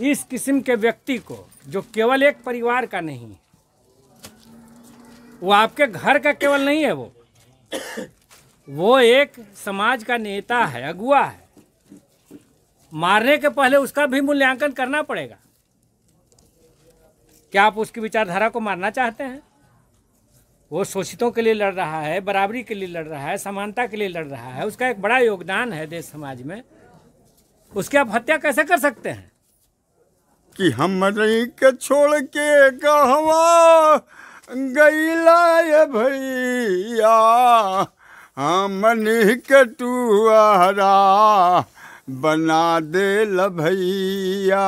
इस किस्म के व्यक्ति को, जो केवल एक परिवार का नहीं वो आपके घर का केवल नहीं है वो। वो एक समाज का नेता है, अगुआ है। मारने के पहले उसका भी मूल्यांकन करना पड़ेगा। क्या आप उसकी विचारधारा को मारना चाहते हैं? वो शोषितों के लिए लड़ रहा है, बराबरी के लिए लड़ रहा है, समानता के लिए लड़ रहा है, उसका एक बड़ा योगदान है देश समाज में। उसकी आप हत्या कैसे कर सकते हैं? कि हमरे के छोड़ के कहवा गईला भैया। हमनी के टुआरा बना दे ल भैया।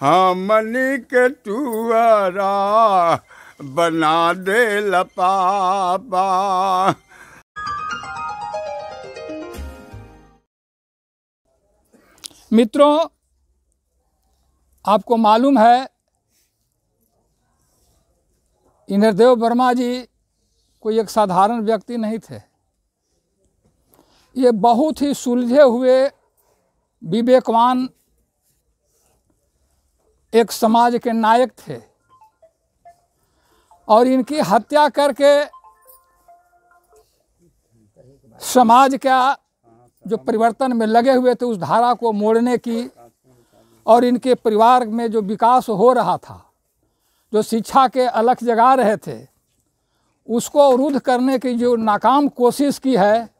हमनी के टुआरा बना दे ल पापा। मित्रों आपको मालूम है, इंद्रदेव वर्मा जी कोई एक साधारण व्यक्ति नहीं थे। ये बहुत ही सुलझे हुए, विवेकवान एक समाज के नायक थे और इनकी हत्या करके समाज का जो परिवर्तन में लगे हुए थे, उस धारा को मोड़ने की और इनके परिवार में जो विकास हो रहा था जो शिक्षा के अलख जगा रहे थे उसको अवरुद्ध करने की जो नाकाम कोशिश की है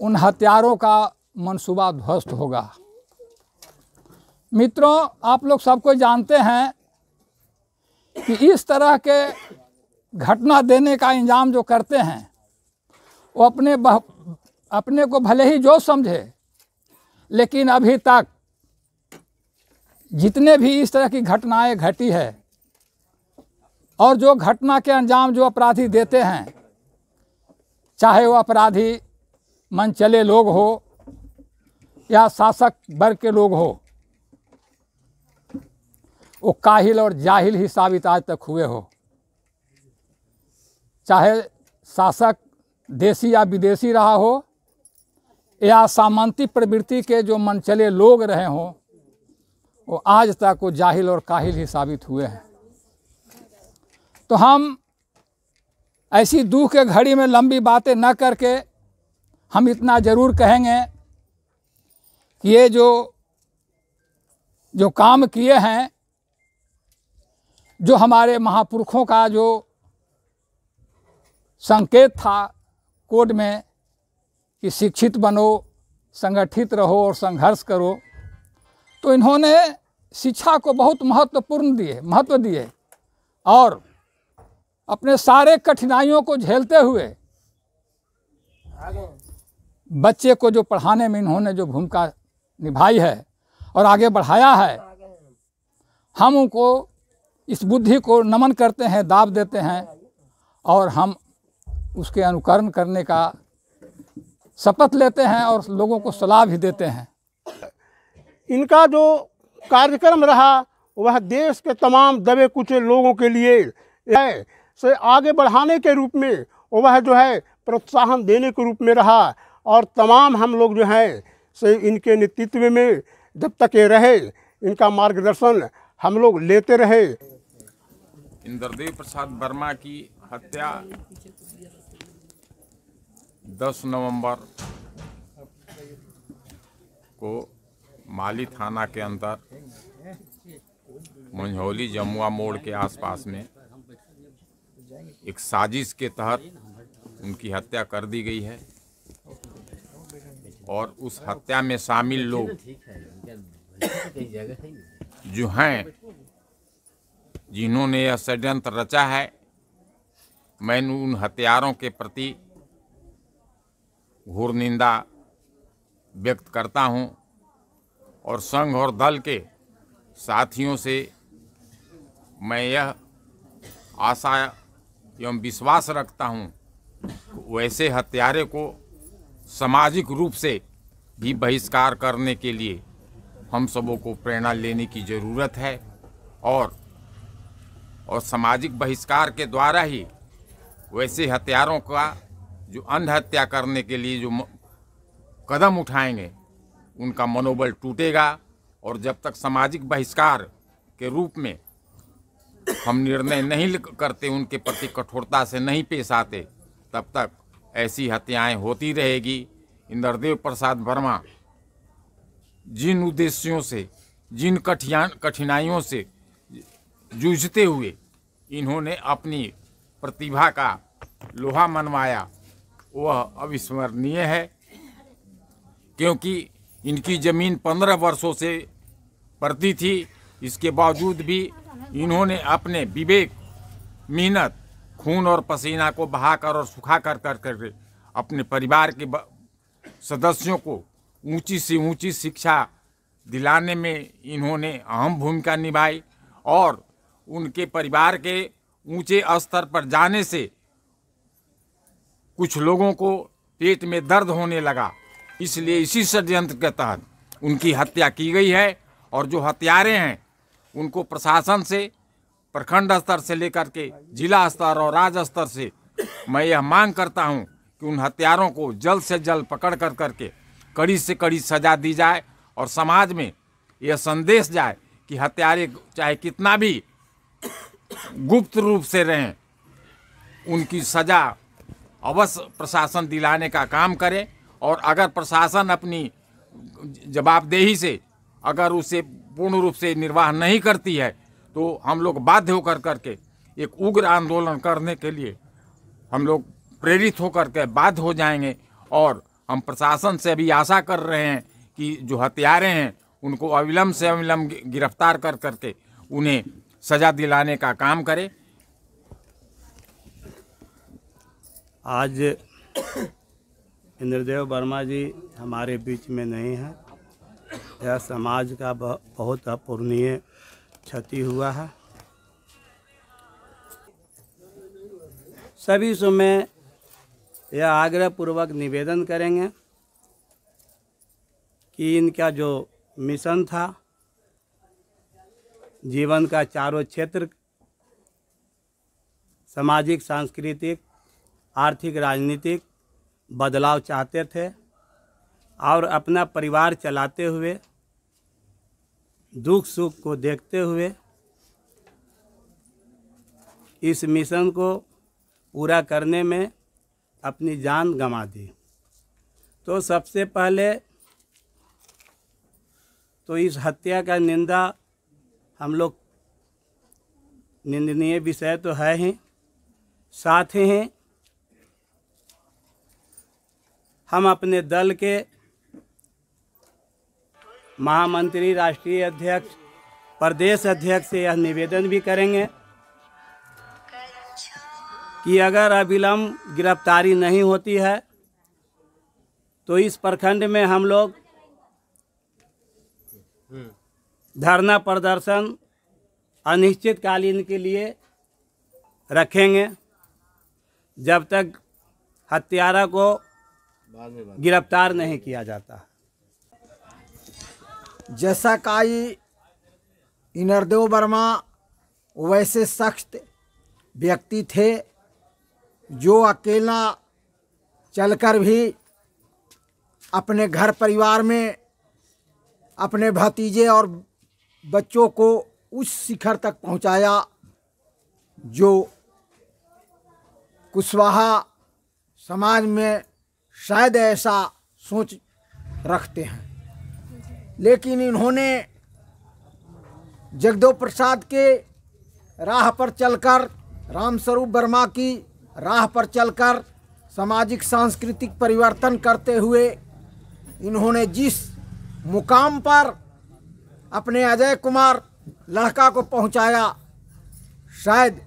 उन हथियारों का मंसूबा ध्वस्त होगा। मित्रों आप लोग सबको जानते हैं कि इस तरह के घटना देने का इंजाम जो करते हैं वो अपने बह, अपने को भले ही जो समझे लेकिन अभी तक जितने भी इस तरह की घटनाएँ घटी है, और जो घटना के अंजाम जो अपराधी देते हैं, चाहे वो अपराधी मनचले लोग हो, या शासक वर्ग के लोग हो, वो काहिल और जाहिल ही साबित आज तक हुए हो। चाहे शासक देसी या विदेशी रहा हो, या सामंती प्रवृत्ति के जो मनचले लोग रहे हों वो आज तक वो जाहिल और काहिल ही साबित हुए हैं। तो हम ऐसी दुख के घड़ी में लंबी बातें न करके हम इतना ज़रूर कहेंगे कि ये जो जो काम किए हैं, जो हमारे महापुरुषों का जो संकेत था कोड में कि शिक्षित बनो, संगठित रहो और संघर्ष करो तो इन्होंने शिक्षा को बहुत महत्वपूर्ण दिए, महत्व दिए और अपने सारे कठिनाइयों को झेलते हुए बच्चे को जो पढ़ाने में इन्होंने जो भूमिका निभाई है और आगे बढ़ाया है, हम उनको इस बुद्धि को नमन करते हैं, दाब देते हैं और हम उसके अनुकरण करने का शपथ लेते हैं और लोगों को सलाह भी देते हैं। इनका जो कार्यक्रम रहा, वह देश के तमाम दबे कुचे लोगों के लिए है, से आगे बढ़ाने के रूप में वह जो है, प्रोत्साहन देने के रूप में रहा। और तमाम हम लोग जो है, से इनके नेतृत्व में जब तक ये रहे, इनका मार्गदर्शन हम लोग लेते रहे। इंद्रदेव प्रसाद वर्मा की हत्या 10 नवंबर को माली थाना के अंदर, मंझौली जमुआ मोड़ के आसपास में एक साजिश के तहत उनकी हत्या कर दी गई है। और उस हत्या में शामिल लोग जो हैं, जिन्होंने यह षड्यंत्र रचा है, मैं उन हथियारों के प्रति घोर निंदा व्यक्त करता हूँ। और संघ और दल के साथियों से मैं यह आशा एवं विश्वास रखता हूँ वैसे हत्यारे को सामाजिक रूप से भी बहिष्कार करने के लिए हम सबों को प्रेरणा लेने की ज़रूरत है और और सामाजिक बहिष्कार के द्वारा ही वैसे हत्यारों का जो अंध हत्या करने के लिए जो कदम उठाएँगे उनका मनोबल टूटेगा और जब तक सामाजिक बहिष्कार के रूप में हम निर्णय नहीं करते, उनके प्रति कठोरता से नहीं पेश आते, तब तक ऐसी हत्याएँ होती रहेगी। इंद्रदेव प्रसाद वर्मा, जिन उद्देश्यों से, जिन कठिया कठिनाइयों से जूझते हुए इन्होंने अपनी प्रतिभा का लोहा मनवाया, वह अविस्मरणीय है, क्योंकि इनकी ज़मीन पंद्रह वर्षों से पड़ती थी। इसके बावजूद भी इन्होंने अपने विवेक, मेहनत, खून और पसीना को बहाकर और सुखा कर कर कर अपने परिवार के सदस्यों को ऊँची से ऊँची शिक्षा दिलाने में इन्होंने अहम भूमिका निभाई और उनके परिवार के ऊँचे स्तर पर जाने से कुछ लोगों को पेट में दर्द होने लगा। इसलिए इसी षड्यंत्र के तहत उनकी हत्या की गई है और जो हत्यारे हैं, उनको प्रशासन से, प्रखंड स्तर से लेकर के जिला स्तर और राज्य स्तर से मैं यह मांग करता हूँ कि उन हत्यारों को जल्द से जल्द पकड़ कर करके कड़ी से कड़ी सजा दी जाए और समाज में यह संदेश जाए कि हत्यारे चाहे कितना भी गुप्त रूप से रहें, उनकी सजा अवश्य प्रशासन दिलाने का काम करे। और अगर प्रशासन अपनी जवाबदेही से अगर उसे पूर्ण रूप से निर्वाह नहीं करती है तो हम लोग बाध्य होकर करके एक उग्र आंदोलन करने के लिए हम लोग प्रेरित होकर के बाध्य हो जाएँगे। और हम प्रशासन से भी आशा कर रहे हैं कि जो हत्यारे हैं, उनको अविलंब से अविलंब गिरफ़्तार कर करके उन्हें सजा दिलाने का काम करे। आज इंद्रदेव वर्मा जी हमारे बीच में नहीं हैं। यह समाज का बहुत अपूर्णीय क्षति हुआ है। सभी समय यह आग्रहपूर्वक निवेदन करेंगे कि इनका जो मिशन था, जीवन का चारों क्षेत्र, सामाजिक, सांस्कृतिक, आर्थिक, राजनीतिक बदलाव चाहते थे और अपना परिवार चलाते हुए दुख सुख को देखते हुए इस मिशन को पूरा करने में अपनी जान गंवा दी। तो सबसे पहले तो इस हत्या का निंदा हम लोग निंदनीय विषय तो है ही, साथ ही हम अपने दल के महामंत्री, राष्ट्रीय अध्यक्ष, प्रदेश अध्यक्ष से यह निवेदन भी करेंगे कि अगर अविलंब गिरफ्तारी नहीं होती है तो इस प्रखंड में हम लोग धरना प्रदर्शन अनिश्चितकालीन के लिए रखेंगे। जब तक हत्यारा को गिरफ़्तार नहीं किया जाता। जैसा काई इनरदेव वर्मा वैसे सख्त व्यक्ति थे, जो अकेला चलकर भी अपने घर परिवार में अपने भतीजे और बच्चों को उस शिखर तक पहुँचाया, जो कुशवाहा समाज में शायद ऐसा सोच रखते हैं। लेकिन इन्होंने जगदेव प्रसाद के राह पर चलकर, रामस्वरूप वर्मा की राह पर चलकर सामाजिक, सांस्कृतिक परिवर्तन करते हुए इन्होंने जिस मुकाम पर अपने अजय कुमार लड़का को पहुँचाया, शायद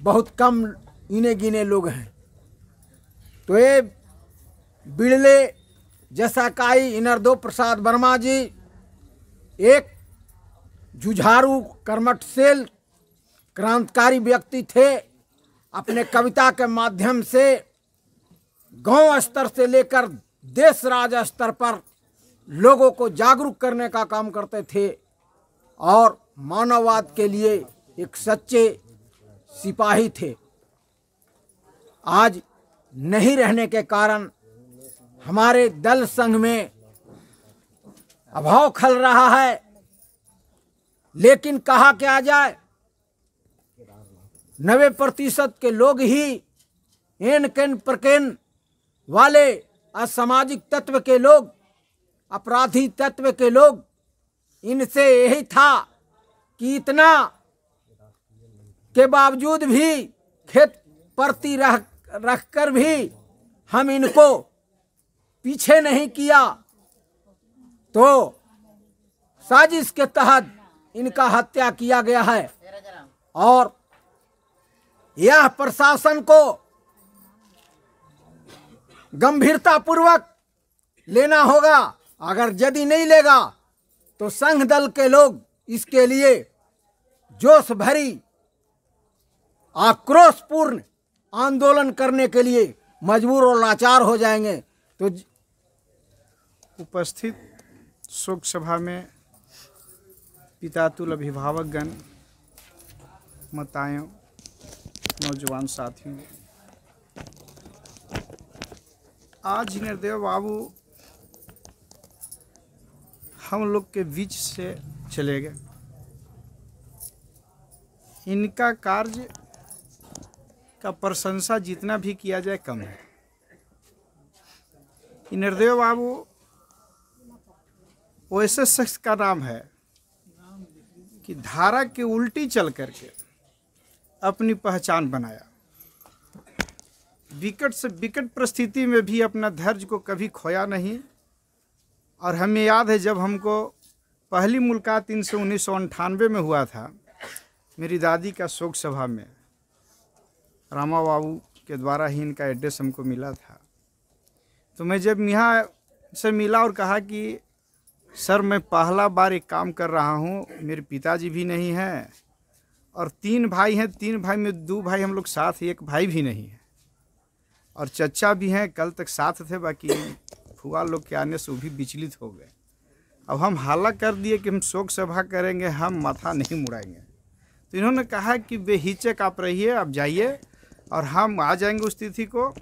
बहुत कम इने गिने लोग हैं। तो ये बिड़ले जैसा काई इनरदो प्रसाद वर्मा जी, एक जुझारू कर्मठशील क्रांतिकारी व्यक्ति थे, अपने कविता के माध्यम से गाँव स्तर से लेकर देश राज स्तर पर लोगों को जागरूक करने का काम करते थे और मानववाद के लिए एक सच्चे सिपाही थे। आज नहीं रहने के कारण हमारे दल संघ में अभाव खल रहा है, लेकिन कहा क्या जाए? नबे प्रतिशत के लोग ही एन केन प्रकेन वाले असामाजिक तत्व के लोग, अपराधी तत्व के लोग, इनसे यही था कि इतना के बावजूद भी खेत परती रह, रखकर भी हम इनको पीछे नहीं किया तो साजिश के तहत इनका हत्या किया गया है। और यह प्रशासन को गंभीरता पूर्वक लेना होगा। अगर यदि नहीं लेगा तो संघ दल के लोग इसके लिए जोश भरी आक्रोशपूर्ण आंदोलन करने के लिए मजबूर और लाचार हो जाएँगे। तो उपस्थित शोक सभा में पितातुल अभिभावकगण मतायों नौजवान साथियों, आज निर्देव बाबू हम लोग के बीच से चले गए। इनका कार्य का प्रशंसा जितना भी किया जाए कम है। निर्देव बाबू वैसे शख्स का नाम है कि धारा के उल्टी चल करके अपनी पहचान बनाया। विकट से विकट परिस्थिति में भी अपना धैर्य को कभी खोया नहीं। और हमें याद है जब हमको पहली मुलाकात इनसे उन्नीस सौ अंठानवे में हुआ था, मेरी दादी का शोक सभा में। रामा बाबू के द्वारा ही इनका एड्रेस हमको मिला था। तो मैं जब यहाँ से मिला और कहा कि सर, मैं पहला बार एक काम कर रहा हूँ। मेरे पिताजी भी नहीं हैं और तीन भाई हैं। तीन भाई में दो भाई हम लोग साथ, एक भाई भी नहीं है। और चचा भी हैं, कल तक साथ थे, बाकी फुआ लोग के आने से वो भी विचलित हो गए। अब हम हाला कर दिए कि हम शोक सभा करेंगे, हम माथा नहीं मुड़ाएँगे। तो इन्होंने कहा कि बेहिचक आप रहिए आप जाइए और हम आ जाएँगे उस तिथि को।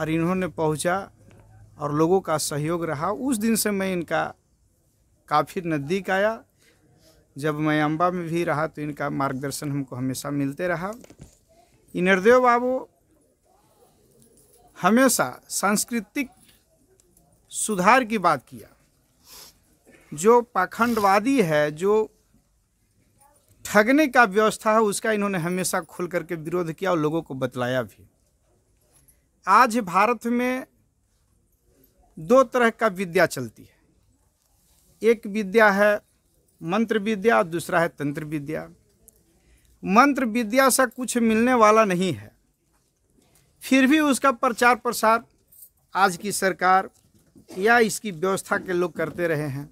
और इन्होंने पहुँचा और लोगों का सहयोग रहा। उस दिन से मैं इनका काफ़ी नज़दीक आया। जब मैं अम्बा में भी रहा तो इनका मार्गदर्शन हमको हमेशा मिलते रहा। ये निर्देव बाबू, हमेशा सांस्कृतिक सुधार की बात किया। जो पाखंडवादी है, जो ठगने का व्यवस्था है, उसका इन्होंने हमेशा खुल करके विरोध किया और लोगों को बतलाया भी। आज भारत में दो तरह का विद्या चलती है। एक विद्या है मंत्र विद्या, दूसरा है तंत्र विद्या। मंत्र विद्या से कुछ मिलने वाला नहीं है। फिर भी उसका प्रचार प्रसार आज की सरकार या इसकी व्यवस्था के लोग करते रहे हैं।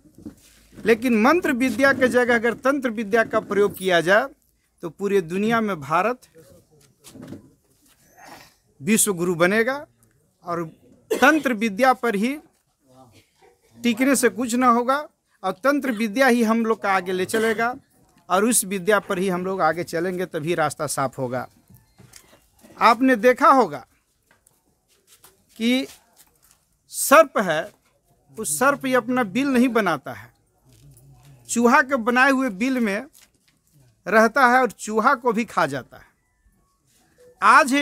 लेकिन मंत्र विद्या के जगह अगर तंत्र विद्या का प्रयोग किया जाए तो पूरे दुनिया में भारत विश्व गुरु बनेगा और तंत्र विद्या पर ही टिकने से कुछ ना होगा, और तंत्र विद्या ही हम लोग का आगे ले चलेगा, और उस विद्या पर ही हम लोग आगे चलेंगे, तभी रास्ता साफ़ होगा। आपने देखा होगा कि सर्प है, उस सर्प ये अपना बिल नहीं बनाता है। चूहा के बनाए हुए बिल में रहता है और चूहा को भी खा जाता है। आज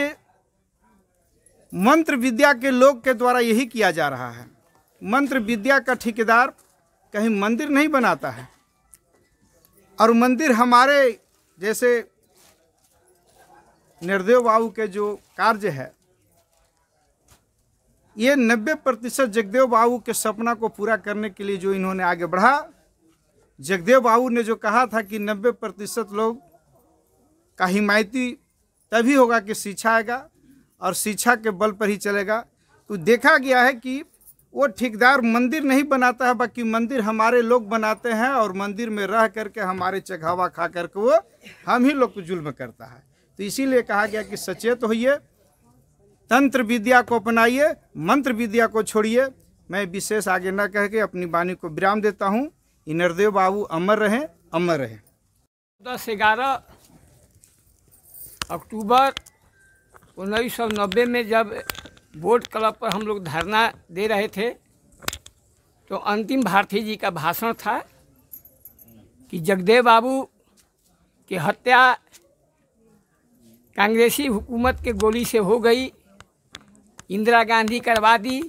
मंत्र विद्या के लोग के द्वारा यही किया जा रहा है। मंत्र विद्या का ठेकेदार कहीं मंदिर नहीं बनाता है। और मंदिर हमारे जैसे निर्देव बाबू के जो कार्य है, ये नब्बे प्रतिशत जगदेव बाबू के सपना को पूरा करने के लिए जो इन्होंने आगे बढ़ा, जगदेव बाबू ने जो कहा था कि नब्बे प्रतिशत लोग का हिमायती तभी होगा कि शिक्षा आएगा। और शिक्षा के बल पर ही चलेगा। तो देखा गया है कि वो ठेकेदार मंदिर नहीं बनाता है बाकी मंदिर हमारे लोग बनाते हैं और मंदिर में रह करके हमारे चघावा खा करके वो हम ही लोग को जुल्म करता है। तो इसीलिए कहा गया कि सचेत होइए, तंत्र विद्या को अपनाइए, मंत्र विद्या को छोड़िए। मैं विशेष आगे न कह के अपनी वाणी को विराम देता हूँ। नरदेव बाबू अमर रहें अमर रहें। दस ग्यारह अक्टूबर उन्नीस सौ नब्बे में जब बोट क्लब पर हम लोग धरना दे रहे थे तो अंतिम भारती जी का भाषण था कि जगदेव बाबू की हत्या कांग्रेसी हुकूमत के गोली से हो गई, इंदिरा गांधी करवा दी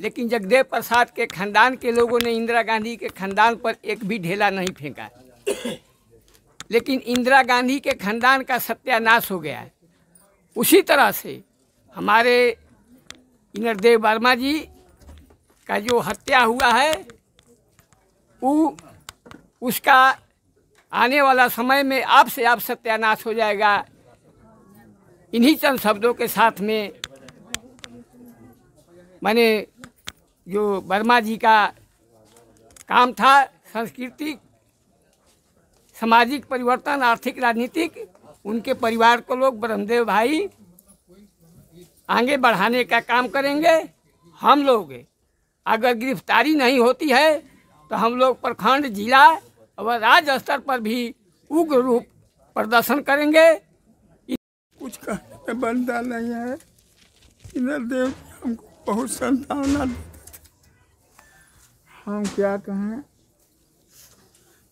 लेकिन जगदेव प्रसाद के खानदान के लोगों ने इंदिरा गांधी के खानदान पर एक भी ढेला नहीं फेंका। लेकिन इंदिरा गांधी के खानदान का सत्यानाश हो गया। है उसी तरह से हमारे इंद्रदेव वर्मा जी का जो हत्या हुआ है वो उसका आने वाला समय में आप से आप सत्यानाश हो जाएगा। इन्हीं चंद शब्दों के साथ में मैंने जो वर्मा जी का काम था, सांस्कृतिक, सामाजिक परिवर्तन, आर्थिक, राजनीतिक उनके परिवार को लोग ब्रह्मदेव भाई आगे बढ़ाने का काम करेंगे, हम लोग। अगर गिरफ्तारी नहीं होती है तो हम लोग प्रखंड जिला और राज्य स्तर पर भी उग्र रूप प्रदर्शन करेंगे। कुछ कहने बनता नहीं है। इंद्रदेव देव हमको बहुत संतावना हम क्या कहें?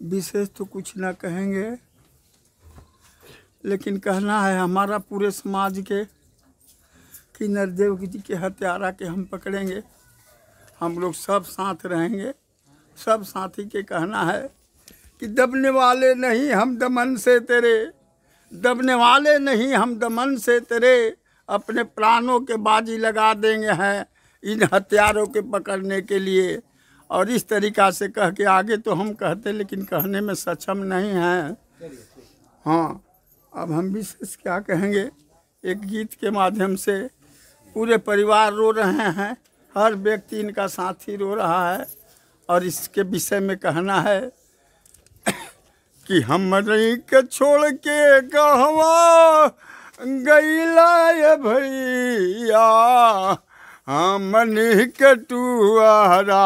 विशेष तो कुछ ना कहेंगे। लेकिन कहना है हमारा पूरे समाज के कि नरदेव जी के हत्यारा के हम पकड़ेंगे, हम लोग सब साथ रहेंगे। सब साथी के कहना है कि दबने वाले नहीं हम दमन से तेरे, दबने वाले नहीं हम दमन से तेरे, अपने प्राणों के बाजी लगा देंगे हैं इन हथियारों के पकड़ने के लिए। और इस तरीका से कह के आगे तो हम कहते लेकिन कहने में सक्षम नहीं हैं। हाँ अब हम विशेष क्या कहेंगे? एक गीत के माध्यम से पूरे परिवार रो रहे हैं। हर व्यक्ति इनका साथी रो रहा है और इसके विषय में कहना है कि हम के छोड़ के कहवा गईला ये भैया, हमनी के टुआरा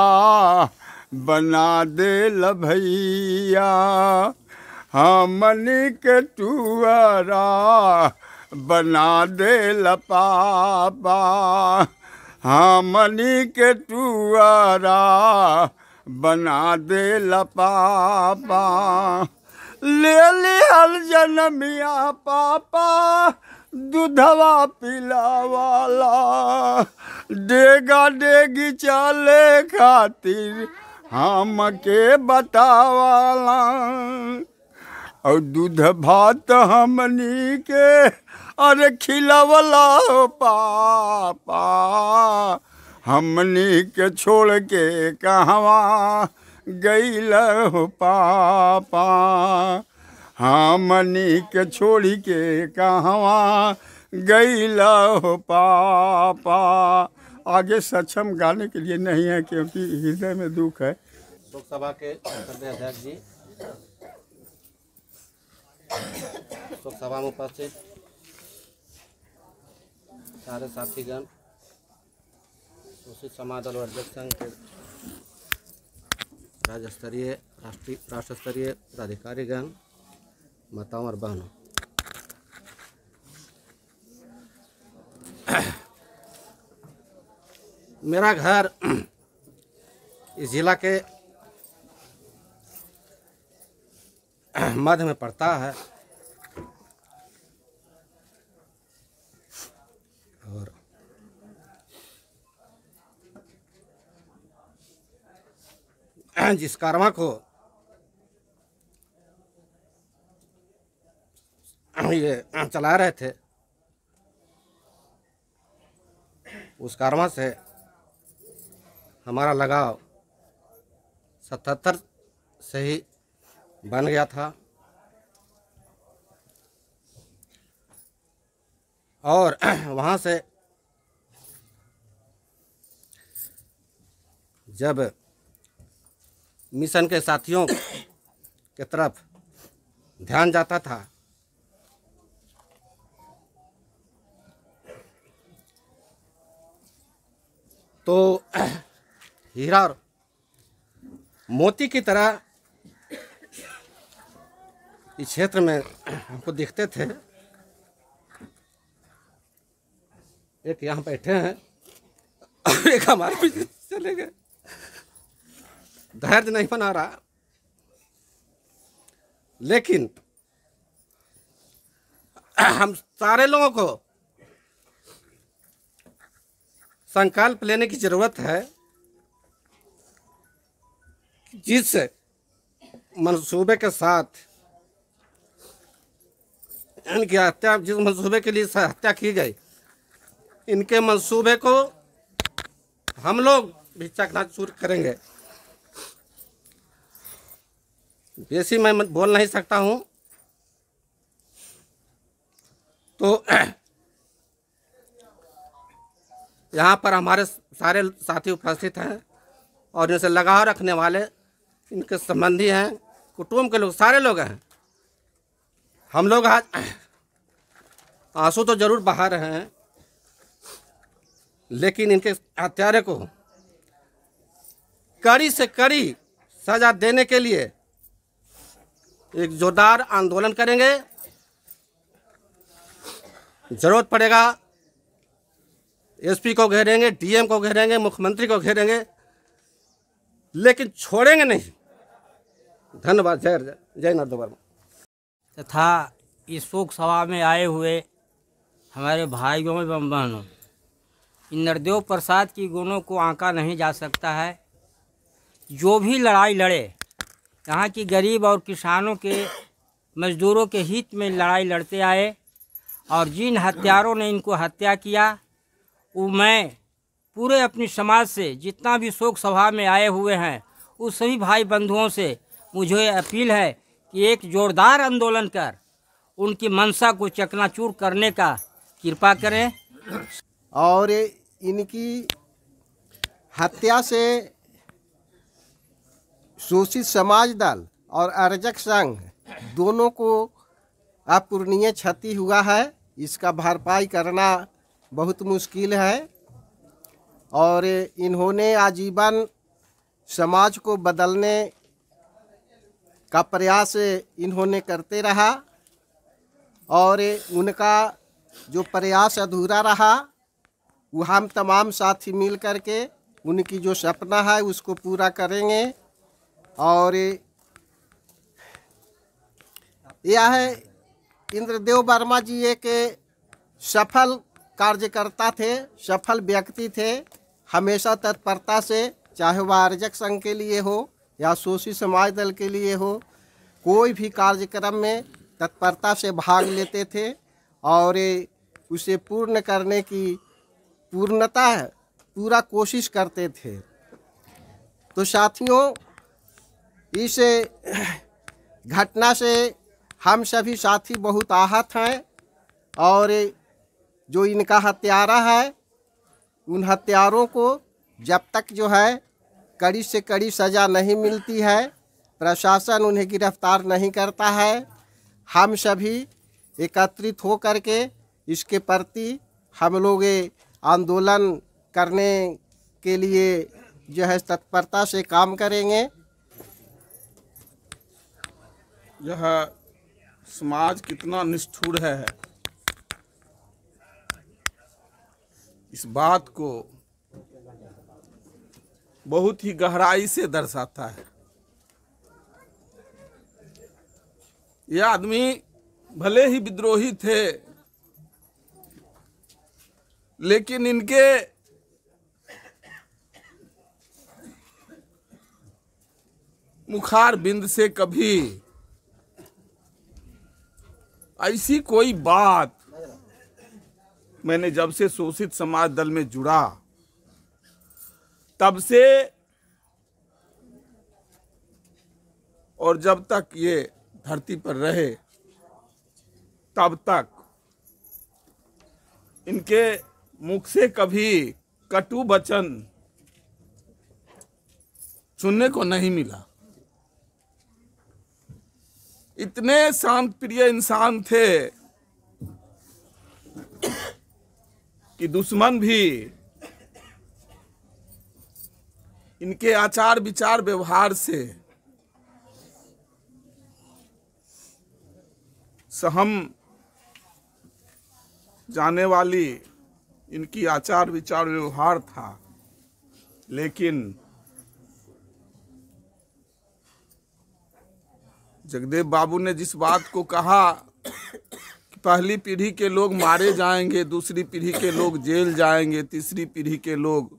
बना दे भैया। हमनी के टुआरा बना दे ल पापा हमनी के टुआरा बना दे ल पापा ले लिहल जनमिया पापा, दूधवा पिलावाला डेगा डेगी चले खातिर हमके बतावाला और दूध भात हमनी के अरे खिलवला पापा। हमनी के छोड़ के कहवा गईल हो पापा। हमनी के छोड़ के कहवा गईल हो पापा। आगे सक्षम गाने के लिए नहीं है, क्योंकि हृदय में दुख है। लोकसभा के अध्यक्ष जी लोकसभा में उपस्थित सारे साथीगण शोषित समाज दल अध्यक्ष संघ के राज्य स्तरीय राष्ट्रीय राष्ट्र स्तरीय पदाधिकारीगण माताओं और बहनों। मेरा घर इस जिला के मध्य में पड़ता है। और जिस कारवा को ये चला रहे थे, उस कारवा से हमारा लगाव सतहत्तर से ही बन गया था। और वहाँ से जब मिशन के साथियों के तरफ़ ध्यान जाता था तो हीरा मोती की तरह इस क्षेत्र में हमको दिखते थे। एक यहाँ बैठे हैं। और एक हमारे पीछे चले गए। धैर्य नहीं बना रहा। लेकिन हम सारे लोगों को संकल्प लेने की ज़रूरत है जिस मंसूबे के साथ इनकी हत्या जिस मंसूबे के लिए हत्या की गई, इनके मंसूबे को हम लोग भी चकनाचूर करेंगे। बेसी मैं बोल नहीं सकता हूँ। तो यहाँ पर हमारे सारे साथी उपस्थित हैं और इनसे लगाव रखने वाले इनके संबंधी हैं, कुटुंब के लोग, सारे लोग हैं। हम लोग आज आँसू तो ज़रूर बहा रहे हैं, लेकिन इनके हत्यारे को कड़ी से कड़ी सजा देने के लिए एक जोरदार आंदोलन करेंगे। ज़रूरत पड़ेगा, एसपी को घेरेंगे, डीएम को घेरेंगे, मुख्यमंत्री को घेरेंगे, लेकिन छोड़ेंगे नहीं। धन्यवाद, जय जय नर्द तथा इस शोक सभा में आए हुए हमारे भाइयों एवं बहनों, इन नरदेव प्रसाद की गुणों को आंका नहीं जा सकता है। जो भी लड़ाई लड़े, यहाँ की गरीब और किसानों के मजदूरों के हित में लड़ाई लड़ते आए और जिन हत्यारों ने इनको हत्या किया, वो मैं पूरे अपनी समाज से जितना भी शोक सभा में आए हुए हैं, उस सभी भाई बंधुओं से मुझे अपील है कि एक जोरदार आंदोलन कर उनकी मंशा को चकनाचूर करने का कृपा करें। और इनकी हत्या से शोषित समाज दल और अर्जक संघ दोनों को अपूर्णीय क्षति हुआ है। इसका भरपाई करना बहुत मुश्किल है और इन्होंने आजीवन समाज को बदलने का प्रयास इन्होंने करते रहा और उनका जो प्रयास अधूरा रहा, वो हम तमाम साथी मिल करके उनकी जो सपना है उसको पूरा करेंगे। और यह है इंद्रदेव वर्मा जी एक सफल कार्यकर्ता थे, सफल व्यक्ति थे। हमेशा तत्परता से, चाहे वह आर्जक संघ के लिए हो या शोषी समाज दल के लिए हो, कोई भी कार्यक्रम में तत्परता से भाग लेते थे और उसे पूर्ण करने की पूर्णता पूरा कोशिश करते थे। तो साथियों, इस घटना से हम सभी साथी बहुत आहत हैं और जो इनका हत्यारा है, उन हत्यारों को जब तक जो है कड़ी से कड़ी सज़ा नहीं मिलती है, प्रशासन उन्हें गिरफ़्तार नहीं करता है। हम सभी एकत्रित हो करके इसके प्रति हम लोग आंदोलन करने के लिए जो है तत्परता से काम करेंगे। यह समाज कितना निष्ठुर है। इस बात को बहुत ही गहराई से दर्शाता है। यह आदमी भले ही विद्रोही थे, लेकिन इनके मुखार बिंद से कभी ऐसी कोई बात मैंने जब से शोषित समाज दल में जुड़ा तब से और जब तक ये धरती पर रहे, तब तक इनके मुख से कभी कटु वचन सुनने को नहीं मिला। इतने शांत प्रिय इंसान थे कि दुश्मन भी इनके आचार विचार व्यवहार से सहम जाने वाली इनकी आचार विचार व्यवहार था, लेकिन जगदेव बाबू ने जिस बात को कहा कि पहली पीढ़ी के लोग मारे जाएँगे, दूसरी पीढ़ी के लोग जेल जाएँगे, तीसरी पीढ़ी के लोग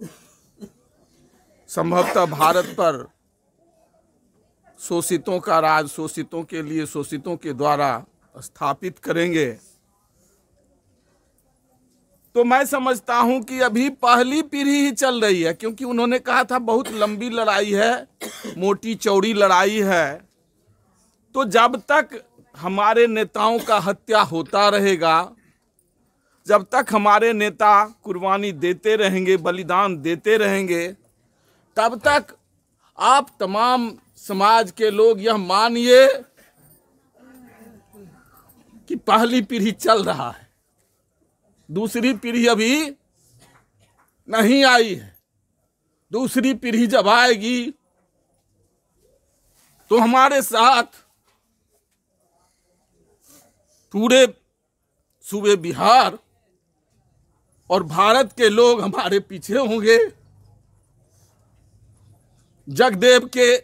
संभवतः भारत पर शोषितों का राज शोषितों के लिए शोषितों के द्वारा स्थापित करेंगे। तो मैं समझता हूँ कि अभी पहली पीढ़ी ही चल रही है, क्योंकि उन्होंने कहा था बहुत लंबी लड़ाई है, मोटी चौड़ी लड़ाई है। तो जब तक हमारे नेताओं का हत्या होता रहेगा, जब तक हमारे नेता कुर्बानी देते रहेंगे, बलिदान देते रहेंगे तब तक आप तमाम समाज के लोग यह मानिए कि पहली पीढ़ी चल रहा है। दूसरी पीढ़ी अभी नहीं आई है। दूसरी पीढ़ी जब आएगी तो हमारे साथ पूरे सूबे बिहार और भारत के लोग हमारे पीछे होंगे। जगदेव के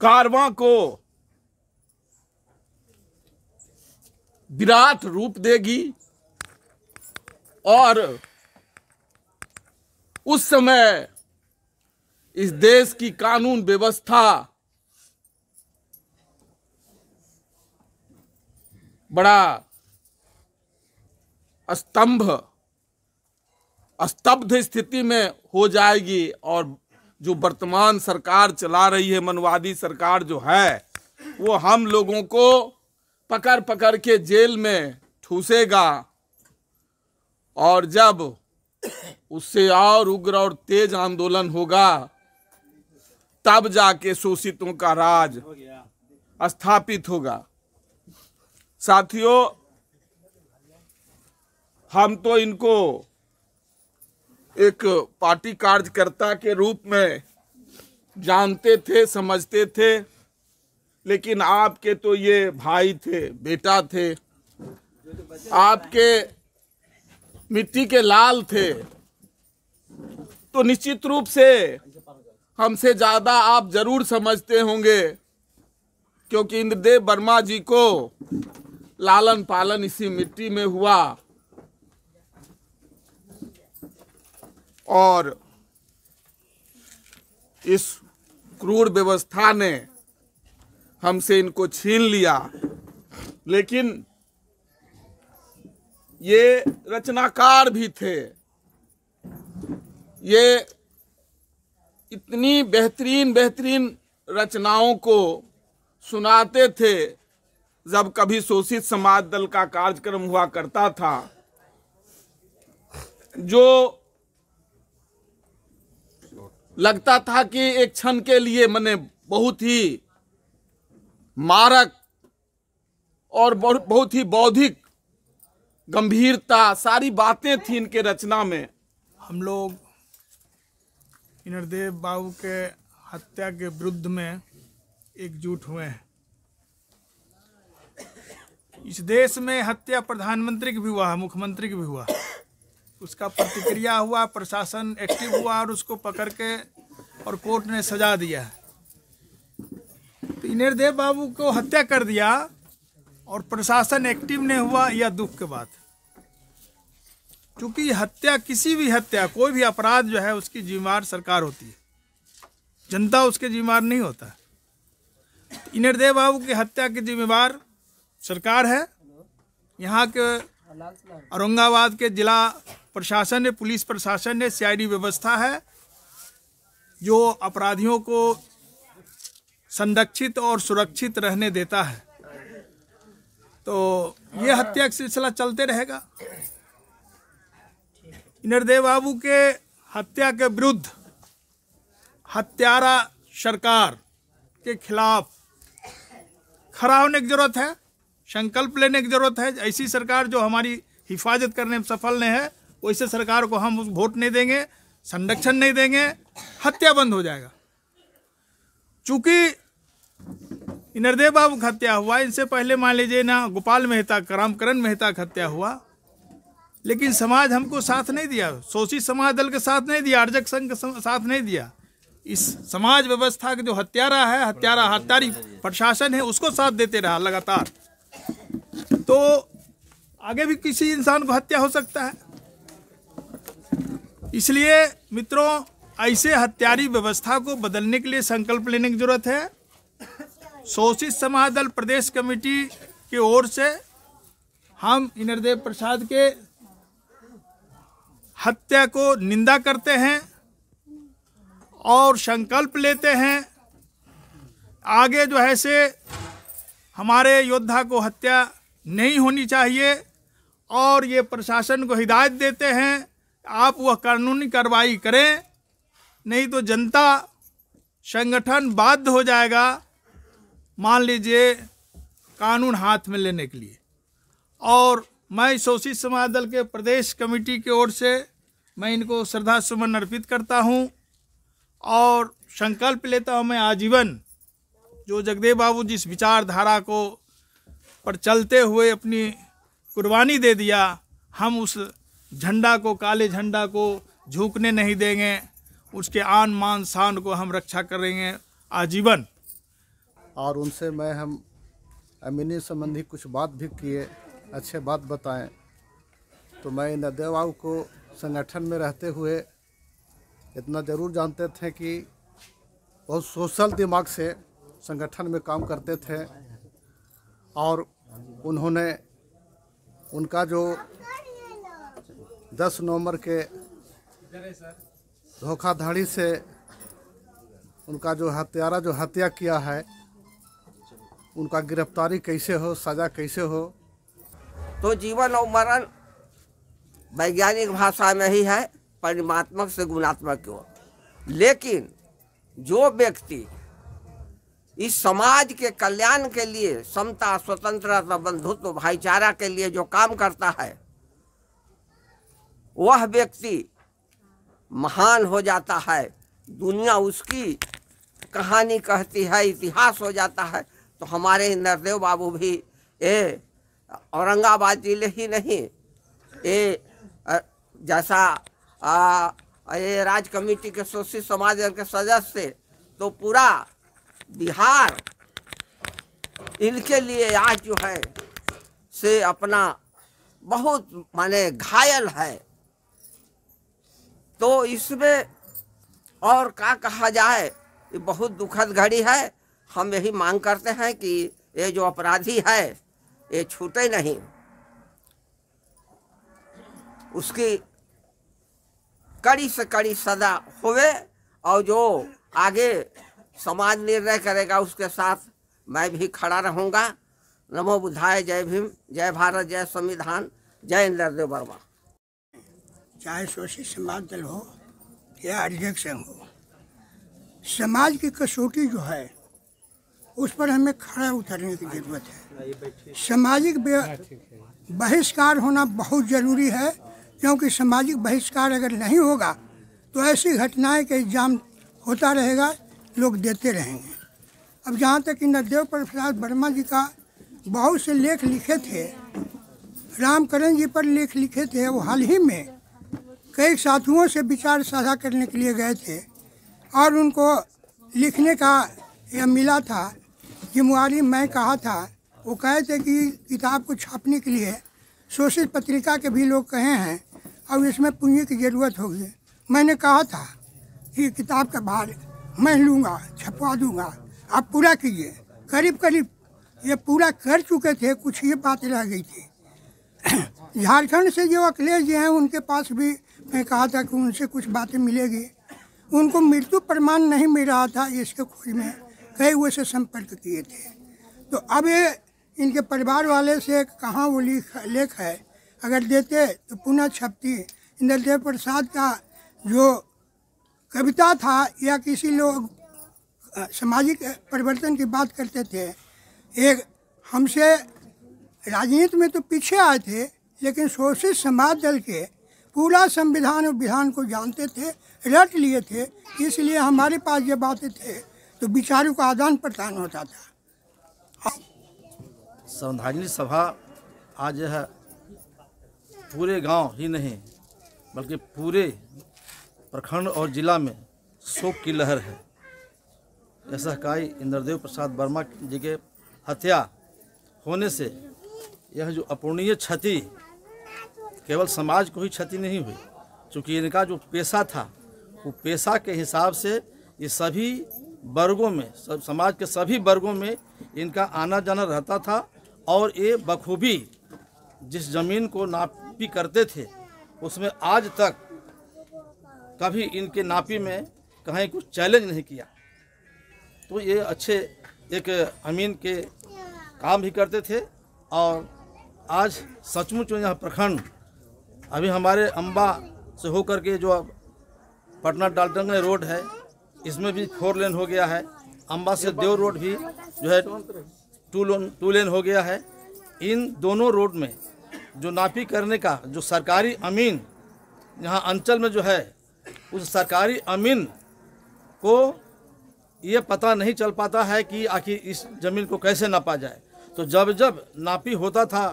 कारवां को विराट रूप देगी और उस समय इस देश की कानून व्यवस्था बड़ा स्तंभ स्तब्ध स्थिति में हो जाएगी और जो वर्तमान सरकार चला रही है, मनवादी सरकार जो है, वो हम लोगों को पकड़ पकड़ के जेल में ठूसेगा। और जब उससे और उग्र और तेज आंदोलन होगा, तब जाके शोषितों का राज स्थापित होगा। साथियों, हम तो इनको एक पार्टी कार्यकर्ता के रूप में जानते थे, समझते थे, लेकिन आपके तो ये भाई थे, बेटा थे। आपके मिट्टी के लाल थे। तो निश्चित रूप से हमसे ज़्यादा आप ज़रूर समझते होंगे, क्योंकि इंद्रदेव वर्मा जी को लालन पालन इसी मिट्टी में हुआ। और इस क्रूर व्यवस्था ने हमसे इनको छीन लिया। लेकिन ये रचनाकार भी थे। ये इतनी बेहतरीन बेहतरीन रचनाओं को सुनाते थे जब कभी शोषित समाज दल का कार्यक्रम हुआ करता था। जो लगता था कि एक क्षण के लिए मैंने बहुत ही मारक और बहुत ही बौद्धिक गंभीरता, सारी बातें थी इनके रचना में। हम लोग इनरदेव बाबू के हत्या के विरुद्ध में एकजुट हुए हैं। इस देश में हत्या प्रधानमंत्री की भी हुआ है, मुख्यमंत्री की भी हुआ उसका प्रतिक्रिया हुआ, प्रशासन एक्टिव हुआ और उसको पकड़ के और कोर्ट ने सजा दिया। तो इनरदेव बाबू को हत्या कर दिया और प्रशासन एक्टिव नहीं हुआ यह दुख के बात। क्योंकि हत्या किसी भी हत्या, कोई भी अपराध जो है, उसकी जिम्मेवार सरकार होती है। जनता उसके जिम्मेवार नहीं होता। इनरदेव बाबू की हत्या की जिम्मेवार सरकार है। यहाँ के औरंगाबाद के जिला प्रशासन ने, पुलिस प्रशासन ने, सीआईडी व्यवस्था है, जो अपराधियों को संरक्षित और सुरक्षित रहने देता है। तो ये हत्या का सिलसिला चलते रहेगा। नरदेव बाबू के हत्या के विरुद्ध हत्यारा सरकार के खिलाफ खड़ा होने की ज़रूरत है। संकल्प लेने की ज़रूरत है। ऐसी सरकार जो हमारी हिफाजत करने में सफल नहीं है, वैसे सरकार को हम वोट नहीं देंगे, संरक्षण नहीं देंगे, हत्या बंद हो जाएगा। चूँकि नरदेव बाबू का हत्या हुआ, इनसे पहले मान लीजिए ना गोपाल मेहता, रामकरण मेहता का हत्या हुआ, लेकिन समाज हमको साथ नहीं दिया, शोषित समाज दल के साथ नहीं दिया, अर्जक संघ के साथ नहीं दिया। इस समाज व्यवस्था के जो हत्यारा है, हत्यारा, हत्यारी प्रशासन है, उसको साथ देते रहा, लगातार। तो आगे भी किसी इंसान को हत्या हो सकता है। इसलिए मित्रों, ऐसे हत्यारी व्यवस्था को बदलने के लिए संकल्प लेने की ज़रूरत है। शोषित समाज दल प्रदेश कमेटी की ओर से हम इंद्रदेव प्रसाद के हत्या को निंदा करते हैं और संकल्प लेते हैं। आगे जो है से हमारे योद्धा को हत्या नहीं होनी चाहिए और ये प्रशासन को हिदायत देते हैं, आप वह कानूनी कार्रवाई करें, नहीं तो जनता संगठन बाध्य हो जाएगा, मान लीजिए, कानून हाथ में लेने के लिए। और मैं शोषित समाज दल के प्रदेश कमेटी की ओर से, मैं इनको श्रद्धा सुमन अर्पित करता हूँ और संकल्प लेता हूँ, मैं आजीवन जो जगदेव बाबू जिस विचारधारा को पर चलते हुए अपनी कुर्बानी दे दिया, हम उस झंडा को, काले झंडा को झुकने नहीं देंगे। उसके आन मान शान को हम रक्षा करेंगे। आजीवन। और उनसे मैं, हम अमीनी संबंधी कुछ बात भी किए, अच्छे बात बताएँ। तो मैं नदेव बाबू को संगठन में रहते हुए इतना ज़रूर जानते थे कि बहुत सोशल दिमाग से संगठन में काम करते थे और उन्होंने उनका जो दस नवंबर के धोखाधड़ी से उनका जो हत्यारा, जो हत्या किया है, उनका गिरफ्तारी कैसे हो, सजा कैसे हो? तो जीवन और मरण वैज्ञानिक भाषा में ही है, परिमात्मक से गुणात्मक की लेकिन जो व्यक्ति इस समाज के कल्याण के लिए समता स्वतंत्रता बंधुत्व भाईचारा के लिए जो काम करता है वह व्यक्ति महान हो जाता है। दुनिया उसकी कहानी कहती है इतिहास हो जाता है। तो हमारे नरदेव बाबू भी ये औरंगाबाद ज़िले ही नहीं ये जैसा आ, ये राज कमेटी के शोषित समाज के सदस्य तो पूरा बिहार। इनके लिए आज जो है से अपना बहुत माने घायल है। तो इसमें और क्या कहा जाए, ये बहुत दुखद घड़ी है। हम यही मांग करते हैं कि ये जो अपराधी है, ये छूटे नहीं। उसकी कड़ी से कड़ी सजा होवे और जो आगे समाज निर्णय करेगा उसके साथ। मैं भी खड़ा रहूँगा। नमो बुद्धाय जय भीम, जय भारत, जय संविधान, जय इंद्रदेव वर्मा। चाहे शोषित समाज दल हो या अध्यक्ष संघ हो, समाज की कसौटी जो है, उस पर हमें खड़ा उतरने की ज़रूरत है। सामाजिक बहिष्कार होना बहुत ज़रूरी है, क्योंकि सामाजिक बहिष्कार अगर नहीं होगा तो ऐसी घटनाएँ का एग्ज़ाम होता रहेगा। लोग देते रहेंगे। अब जहाँ तक कि नरदेव प्रसाद वर्मा जी का बहुत से लेख लिखे थे, रामकरण जी पर लेख लिखे थे, वो हाल ही में कई साथियों से विचार साझा करने के लिए गए थे और उनको लिखने का यह मिला था। जिम्मेवारी मैं कहा था, वो कहे थे कि किताब को छापने के लिए शोषित पत्रिका के भी लोग कहे हैं और इसमें पूंजी की ज़रूरत होगी। मैंने कहा था कि किताब का भार मैं लूँगा छपवा दूँगा। आप पूरा कीजिए। करीब करीब ये पूरा कर चुके थे, कुछ ये बात रह गई थी। झारखंड से जो अखिलेश जी हैं, उनके पास भी मैं कहा था कि उनसे कुछ बातें मिलेगी। उनको मृत्यु प्रमाण नहीं मिल रहा था, इसके खोज में कई वो से संपर्क किए थे। तो अब ये इनके परिवार वाले से कहाँ वो लिख, लेख है, अगर देते तो पुनः छपती। इंद्रदेव प्रसाद का जो कविता था या किसी लोग सामाजिक परिवर्तन की बात करते थे। एक, हमसे राजनीति में तो पीछे आए थे, लेकिन शोषित समाज दल के पूरा संविधान और विधान को जानते थे, रट लिए थे, इसलिए हमारे पास ये बातें थे तो विचारों का आदान प्रदान होता था। श्रद्धांजलि सभा आज है पूरे गाँव ही नहीं, बल्कि पूरे प्रखंड और जिला में शोक की लहर है। ऐसा काई इंद्रदेव प्रसाद वर्मा जी के हत्या होने से यह जो अपूर्णीय क्षति, केवल समाज को ही क्षति नहीं हुई क्योंकि इनका जो पेशा था, वो पेशा के हिसाब से ये सभी वर्गों में, सब समाज के सभी वर्गों में इनका आना जाना रहता था और ये बखूबी जिस ज़मीन को नापी करते थे, उसमें आज तक कभी इनके नापी में कहीं कुछ चैलेंज नहीं किया। तो ये अच्छे एक अमीन के काम भी करते थे और आज सचमुच यह प्रखंड अभी हमारे अम्बा से होकर के जो अब पटना डाल्टनगंज रोड है, इसमें भी फोर लेन हो गया है। अम्बा से देव रोड भी जो है टू लोन, टू लेन हो गया है। इन दोनों रोड में जो नापी करने का जो सरकारी अमीन, यहाँ अंचल में जो है उस सरकारी अमीन को ये पता नहीं चल पाता है कि आखिर इस ज़मीन को कैसे नापा जाए। तो जब जब नापी होता था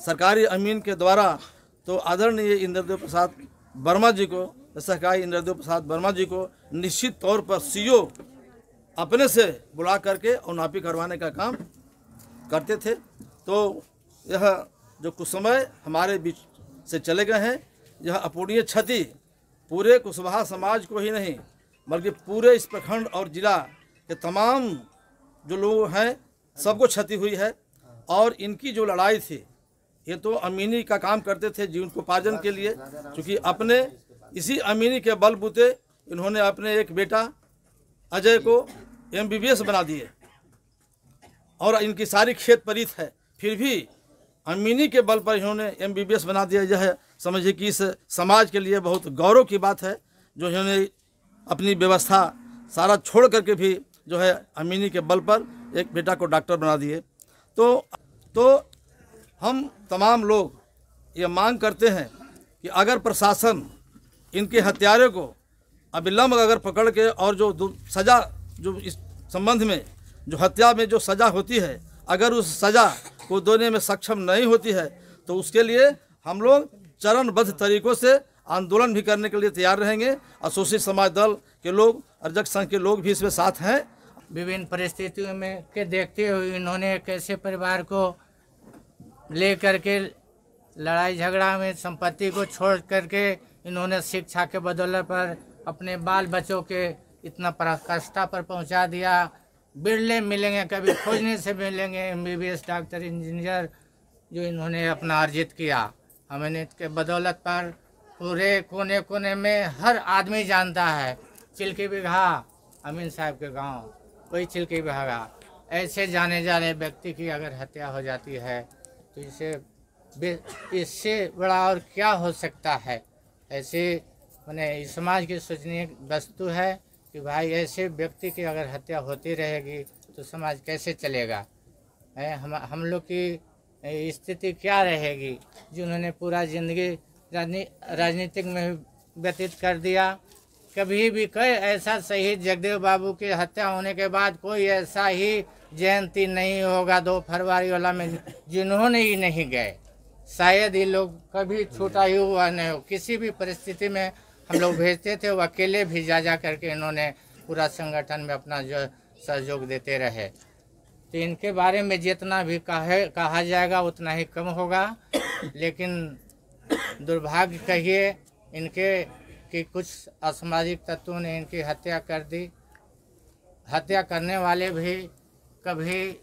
सरकारी अमीन के द्वारा तो आदरणीय इंद्रदेव प्रसाद वर्मा जी को, सहकारी इंद्रदेव प्रसाद वर्मा जी को निश्चित तौर पर सीओ अपने से बुला करके और नापी करवाने का काम करते थे। तो यह जो कुछ समय हमारे बीच से चले गए हैं, यह अपूर्णीय क्षति पूरे कुशवाहा समाज को ही नहीं, बल्कि पूरे इस प्रखंड और जिला के तमाम जो लोग हैं, सबको क्षति हुई है। और इनकी जो लड़ाई थी, ये तो अमीनी का काम करते थे जीवनोपार्जन के लिए, क्योंकि अपने इसी अमीनी के बलबूते इन्होंने अपने एक बेटा अजय को एमबीबीएस बना दिए। और इनकी सारी खेत परीत है, फिर भी अमीनी के बल पर इन्होंने एमबीबीएस बना दिया। यह समझिए कि इस समाज के लिए बहुत गौरव की बात है, जो इन्होंने अपनी व्यवस्था सारा छोड़ करके भी जो है अमीनी के बल पर एक बेटा को डॉक्टर बना दिए। तो तो हम तमाम लोग ये मांग करते हैं कि अगर प्रशासन इनके हत्यारे को अविलंब अगर पकड़ के और जो सज़ा, जो इस संबंध में, जो हत्या में जो सज़ा होती है, अगर उस सज़ा को देने में सक्षम नहीं होती है तो उसके लिए हम लोग चरणबद्ध तरीकों से आंदोलन भी करने के लिए तैयार रहेंगे। असोसिएट समाज दल के लोग, अर्जक संघ के लोग भी इसमें साथ हैं। विभिन्न परिस्थितियों में के देखते हुए इन्होंने कैसे परिवार को ले करके लड़ाई झगड़ा में संपत्ति को छोड़ करके इन्होंने शिक्षा के बदौलत पर अपने बाल बच्चों के इतना पराकाष्ठा पर पहुँचा दिया बिरले मिलेंगे, कभी खोजने से मिलेंगे M B B S doctor engineer जो इन्होंने अपना अर्जित किया। हमें इसके बदौलत पर पूरे कोने कोने में हर आदमी जानता है। चिल्की बिघा अमीन साहब के गाँव, कोई चिल्की बिघा ऐसे जाने जाने व्यक्ति की अगर हत्या हो जाती है तो इसे इससे बड़ा और क्या हो सकता है? ऐसे, मैंने समाज की सोचनीय वस्तु है। कि भाई ऐसे व्यक्ति की अगर हत्या होती रहेगी तो समाज कैसे चलेगा? हम हम लोग की स्थिति क्या रहेगी? जिन्होंने पूरा ज़िंदगी राजनी, राजनीतिक में व्यतीत कर दिया। कभी भी कोई ऐसा शहीद जगदेव बाबू की हत्या होने के बाद कोई ऐसा ही जयंती नहीं होगा दो फरवरी वाला में, जिन्होंने ही नहीं गए। शायद ये लोग कभी छूटा ही हुआ नहीं हो। किसी भी परिस्थिति में हम लोग भेजते थे, वो अकेले भी जा जा करके इन्होंने पूरा संगठन में अपना जो सहयोग देते रहे। तो इनके बारे में जितना भी कहे, कहा जाएगा उतना ही कम होगा। लेकिन दुर्भाग्य कहिए, इनके कि कुछ असामाजिक तत्वों ने इनकी हत्या कर दी। हत्या करने वाले भी कभी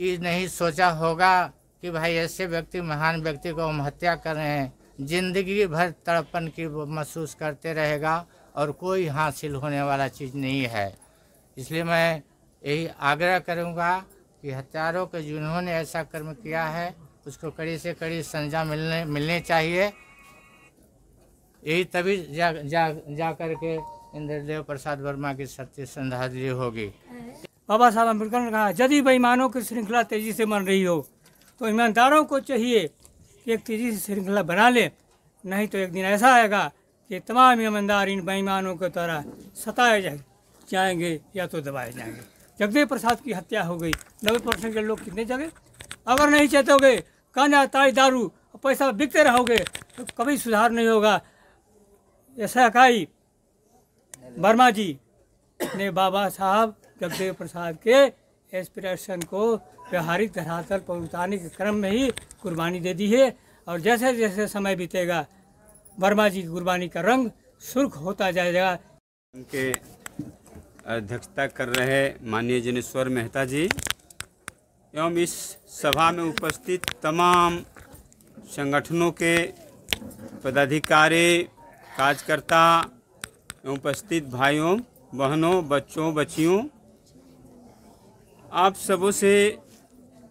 ये नहीं सोचा होगा कि भाई ऐसे व्यक्ति, महान व्यक्ति को हम हत्या कर रहे हैं। ज़िंदगी भर तड़पन की महसूस करते रहेगा और कोई हासिल होने वाला चीज़ नहीं है। इसलिए मैं यही आग्रह करूँगा कि हत्यारों के जिन्होंने ऐसा कर्म किया है, उसको कड़ी से कड़ी संजा मिलने मिलने चाहिए। यही तभी जा जा जा करके इंद्रदेव प्रसाद वर्मा की सत्य श्रद्धांजलि होगी। बाबा साहब अंबेडकर ने कहा, यदि बेईमानों की श्रृंखला तेज़ी से बन रही हो तो ईमानदारों को चाहिए एक तेज़ी से श्रृंखला बना ले। नहीं तो एक दिन ऐसा आएगा कि तमाम ईमानदार इन बेईमानों के द्वारा सताए जाए, जाएँगे या तो दबाए जाएँगे। जगदेव प्रसाद की हत्या हो गई। नब्बे परसेंट के लोग कितने जगह अगर नहीं चेतोगे गांजा ताई, दारू, पैसा बिकते रहोगे तो कभी सुधार नहीं होगा। ऐसा इकाई वर्मा जी ने बाबा साहब जगदेव प्रसाद के एस्पिरेशन को व्यवहारिक धरातल पर उतारने के क्रम में ही कुर्बानी दे दी है और जैसे जैसे समय बीतेगा, वर्मा जी की कुर्बानी का रंग सुर्ख होता जाएगा। उनके अध्यक्षता कर रहे माननीय जनेश्वर मेहता जी एवं इस सभा में उपस्थित तमाम संगठनों के पदाधिकारी, कार्यकर्ता एवं उपस्थित भाइयों, बहनों, बच्चों, बच्चियों, आप सबों से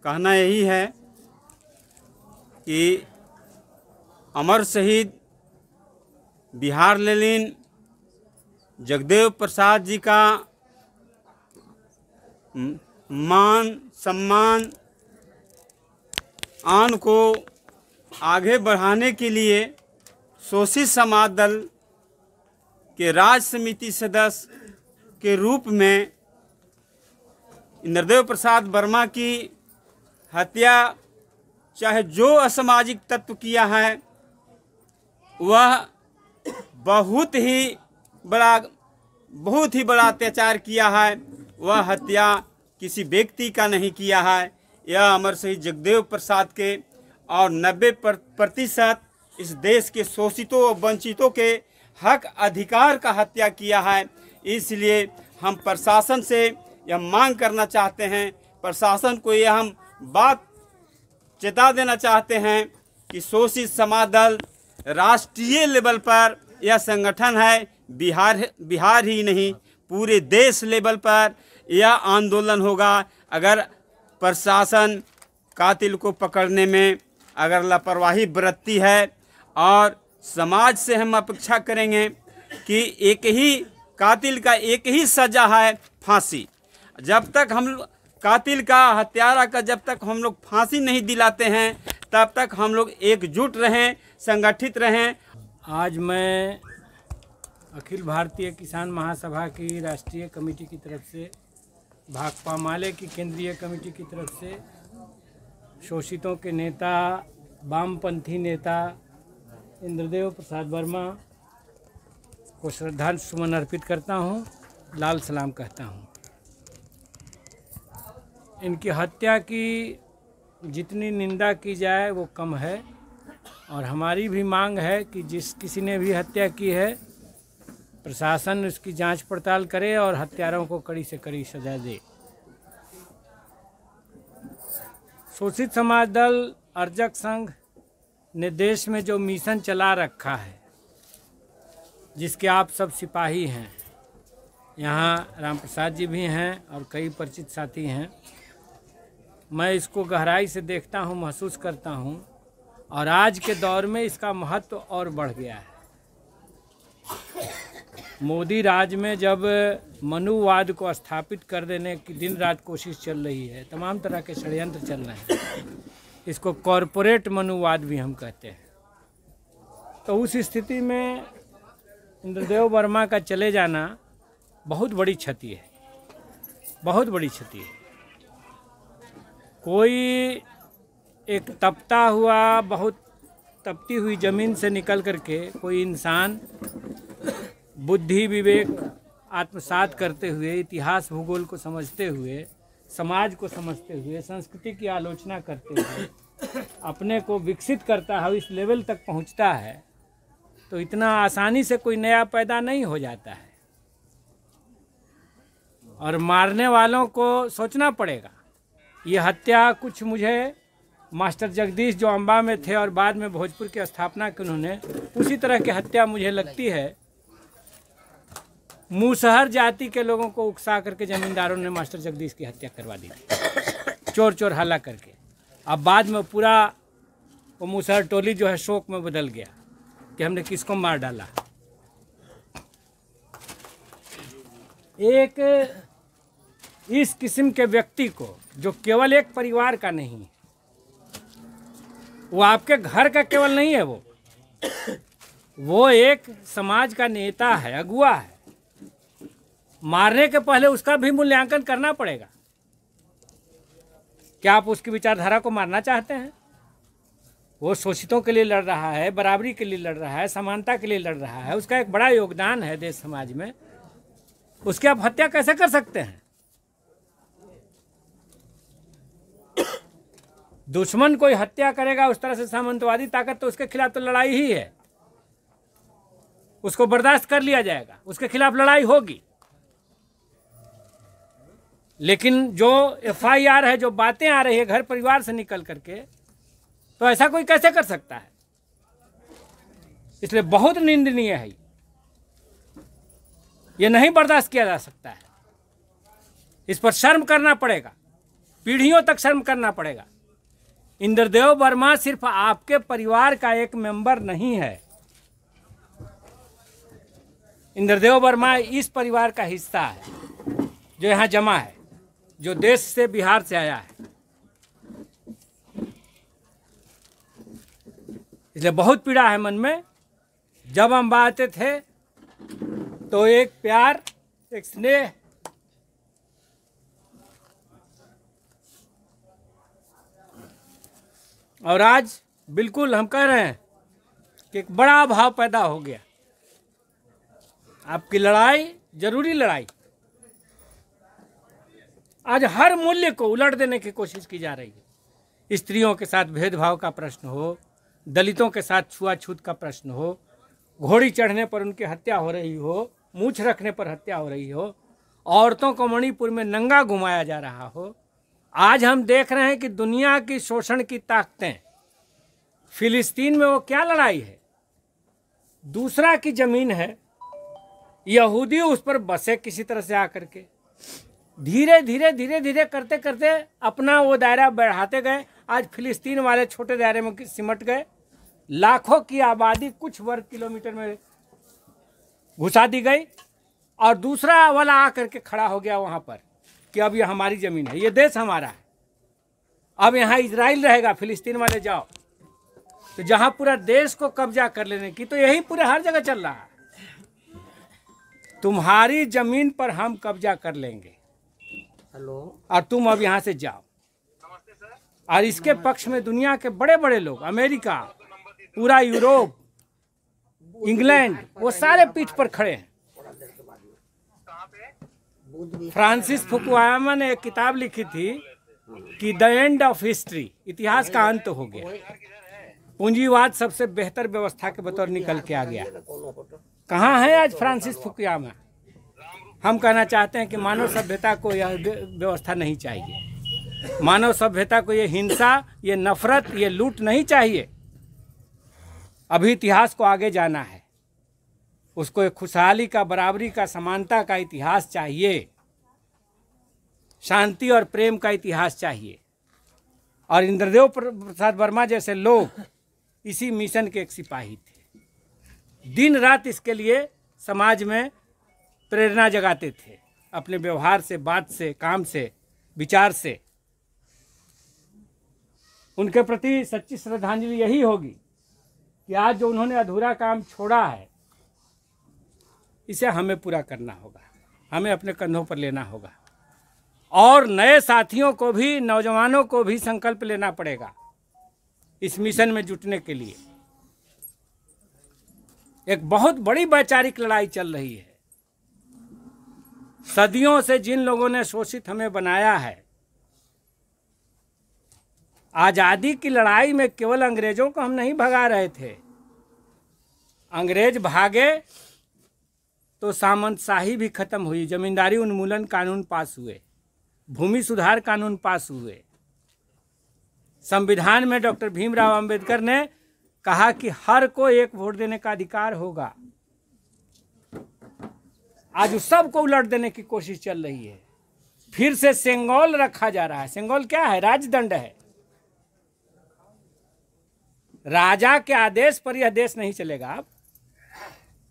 कहना यही है कि अमर शहीद बिहार लेलिन जगदेव प्रसाद जी का मान, सम्मान, आन को आगे बढ़ाने के लिए शोषित समाज दल के राज समिति सदस्य के रूप में इंद्रदेव प्रसाद वर्मा की हत्या, चाहे जो असामाजिक तत्व किया है, वह बहुत ही बड़ा, बहुत ही बड़ा अत्याचार किया है। वह हत्या किसी व्यक्ति का नहीं किया है। यह अमर शहीद जगदेव प्रसाद के और 90 प्रतिशत इस देश के शोषितों और वंचितों के हक अधिकार का हत्या किया है। इसलिए हम प्रशासन से यह मांग करना चाहते हैं। प्रशासन को यह हम बात चेता देना चाहते हैं कि शोषित समाज दल राष्ट्रीय लेवल पर यह संगठन है, बिहार बिहार ही नहीं, पूरे देश लेवल पर यह आंदोलन होगा। अगर प्रशासन कातिल को पकड़ने में अगर लापरवाही बरतती है और समाज से हम अपेक्षा करेंगे कि एक ही, कातिल का एक ही सजा है, फांसी। जब तक हम कातिल का हत्यारा का जब तक हम लोग फांसी नहीं दिलाते हैं, तब तक हम लोग एकजुट रहें, संगठित रहें। आज मैं अखिल भारतीय किसान महासभा की राष्ट्रीय कमेटी की तरफ़ से, भाकपा माले की केंद्रीय कमेटी की तरफ़ से, शोषितों के नेता, वामपंथी नेता इंद्रदेव प्रसाद वर्मा को श्रद्धा सुमन अर्पित करता हूँ, लाल सलाम कहता हूँ। इनकी हत्या की जितनी निंदा की जाए वो कम है। और हमारी भी मांग है कि जिस किसी ने भी हत्या की है, प्रशासन उसकी जाँच पड़ताल करे और हत्यारों को कड़ी से कड़ी सजा दे। शोषित समाज दल, अर्जक संघ ने देश में जो मिशन चला रखा है, जिसके आप सब सिपाही हैं, यहाँ राम प्रसाद जी भी हैं और कई परिचित साथी हैं। मैं इसको गहराई से देखता हूँ, महसूस करता हूँ, और आज के दौर में इसका महत्व और बढ़ गया है। मोदी राज में जब मनुवाद को स्थापित कर देने की दिन रात कोशिश चल रही है, तमाम तरह के षडयंत्र चल रहे हैं, इसको कॉरपोरेट मनुवाद भी हम कहते हैं। तो उस स्थिति में इंद्रदेव वर्मा का चले जाना बहुत बड़ी क्षति है, बहुत बड़ी क्षति है। कोई एक तपता हुआ, बहुत तपती हुई ज़मीन से निकल करके कोई इंसान बुद्धि, विवेक, आत्मसात करते हुए, इतिहास, भूगोल को समझते हुए, समाज को समझते हुए, संस्कृति की आलोचना करते हुए अपने को विकसित करता है इस लेवल तक पहुँचता है तो इतना आसानी से कोई नया पैदा नहीं हो जाता है। और मारने वालों को सोचना पड़ेगा। ये हत्या कुछ मुझे मास्टर जगदीश जो अम्बा में थे और बाद में भोजपुर की स्थापना की उन्होंने, उसी तरह की हत्या मुझे लगती है। मुसहर जाति के लोगों को उकसा करके जमींदारों ने मास्टर जगदीश की हत्या करवा दी चोर चोर हल्ला करके। अब बाद में पूरा वो मुसहर टोली जो है शोक में बदल गया कि हमने किसको मार डाला। एक इस किस्म के व्यक्ति को, जो केवल एक परिवार का नहीं वो आपके घर का केवल नहीं है वो। वो एक समाज का नेता है, अगुआ है। मारने के पहले उसका भी मूल्यांकन करना पड़ेगा। क्या आप उसकी विचारधारा को मारना चाहते हैं? वो शोषितों के लिए लड़ रहा है, बराबरी के लिए लड़ रहा है, समानता के लिए लड़ रहा है, उसका एक बड़ा योगदान है देश समाज में। उसकी आप हत्या कैसे कर सकते हैं? दुश्मन कोई हत्या करेगा, उस तरह से सामंतवादी ताकत तो उसके खिलाफ तो लड़ाई ही है। उसको बर्दाश्त कर लिया जाएगा, उसके खिलाफ लड़ाई होगी। लेकिन जो एफआईआर है, जो बातें आ रही है घर परिवार से निकल करके तो ऐसा कोई कैसे कर सकता है? इसलिए बहुत निंदनीय है ये। नहीं बर्दाश्त किया जा सकता है। इस पर शर्म करना पड़ेगा। पीढ़ियों तक शर्म करना पड़ेगा। इंद्रदेव वर्मा सिर्फ़ आपके परिवार का एक मेंबर नहीं है। इंद्रदेव वर्मा इस परिवार का हिस्सा है, जो यहाँ जमा है, जो देश से बिहार से आया है। इसलिए बहुत पीड़ा है मन में। जब हम बाते थे तो एक प्यार, एक स्नेह और आज बिल्कुल हम कह रहे हैं कि एक बड़ा भाव पैदा हो गया। आपकी लड़ाई, ज़रूरी लड़ाई, आज हर मूल्य को उलट देने की कोशिश की जा रही है। स्त्रियों के साथ भेदभाव का प्रश्न हो, दलितों के साथ छुआछूत का प्रश्न हो, घोड़ी चढ़ने पर उनकी हत्या हो रही हो, मूछ रखने पर हत्या हो रही हो, औरतों को मणिपुर में नंगा घुमाया जा रहा हो आज हम देख रहे हैं कि दुनिया की शोषण की ताकतें, फिलिस्तीन में वो क्या लड़ाई है? दूसरा की ज़मीन है, यहूदी उस पर बसे किसी तरह से आकर के। धीरे धीरे धीरे धीरे करते करते अपना वो दायरा बढ़ाते गए। आज फिलिस्तीन वाले छोटे दायरे में सिमट गए। लाखों की आबादी कुछ वर्ग किलोमीटर में घुसा दी गई और दूसरा वाला आकर के खड़ा हो गया वहाँ पर। कि अब ये हमारी ज़मीन है ये देश हमारा है। अब यहाँ इसराइल रहेगा फिलिस्तीन वाले जाओ। तो जहाँ पूरा देश को कब्जा कर लेने की तो यही पूरे हर जगह चल रहा है। तुम्हारी ज़मीन पर हम कब्जा कर लेंगे। हेलो। और तुम अब यहाँ से जाओ। और इसके पक्ष में दुनिया के बड़े बड़े लोग अमेरिका पूरा यूरोप इंग्लैंड वो सारे पीठ पर खड़े हैं। फ्रांसिस फुकुआमा ने एक किताब लिखी थी कि द एंड ऑफ़ हिस्ट्री, इतिहास का अंत हो गया। पूंजीवाद सबसे बेहतर व्यवस्था के बतौर निकल के आ गया। कहाँ है आज फ्रांसिस फुकुयामा हम कहना चाहते हैं कि मानव सभ्यता को यह व्यवस्था नहीं चाहिए। मानव सभ्यता को ये हिंसा, ये नफरत, ये लूट नहीं चाहिए। अभी इतिहास को आगे जाना है। उसको एक खुशहाली का, बराबरी का, समानता का इतिहास चाहिए। शांति और प्रेम का इतिहास चाहिए। और इंद्रदेव प्रसाद वर्मा जैसे लोग इसी मिशन के एक सिपाही थे। दिन रात इसके लिए समाज में प्रेरणा जगाते थे, अपने व्यवहार से, बात से, काम से, विचार से। उनके प्रति सच्ची श्रद्धांजलि यही होगी कि आज जो उन्होंने अधूरा काम छोड़ा है इसे हमें पूरा करना होगा। हमें अपने कंधों पर लेना होगा। और नए साथियों को भी, नौजवानों को भी संकल्प लेना पड़ेगा इस मिशन में जुटने के लिए। एक बहुत बड़ी वैचारिक लड़ाई चल रही है। सदियों से जिन लोगों ने शोषित हमें बनाया है, आज़ादी की लड़ाई में केवल अंग्रेज़ों को हम नहीं भगा रहे थे। अंग्रेज़ भागे तो सामंतशाही भी खत्म हुई। जमींदारी उन्मूलन कानून पास हुए। भूमि सुधार कानून पास हुए। संविधान में डॉक्टर भीमराव अंबेडकर ने कहा कि हर को एक वोट देने का अधिकार होगा। आज उस सबको उलट देने की कोशिश चल रही है। फिर से सेंगोल रखा जा रहा है। सेंगोल क्या है? राजदंड है। राजा के आदेश पर यह देश नहीं चलेगा। अब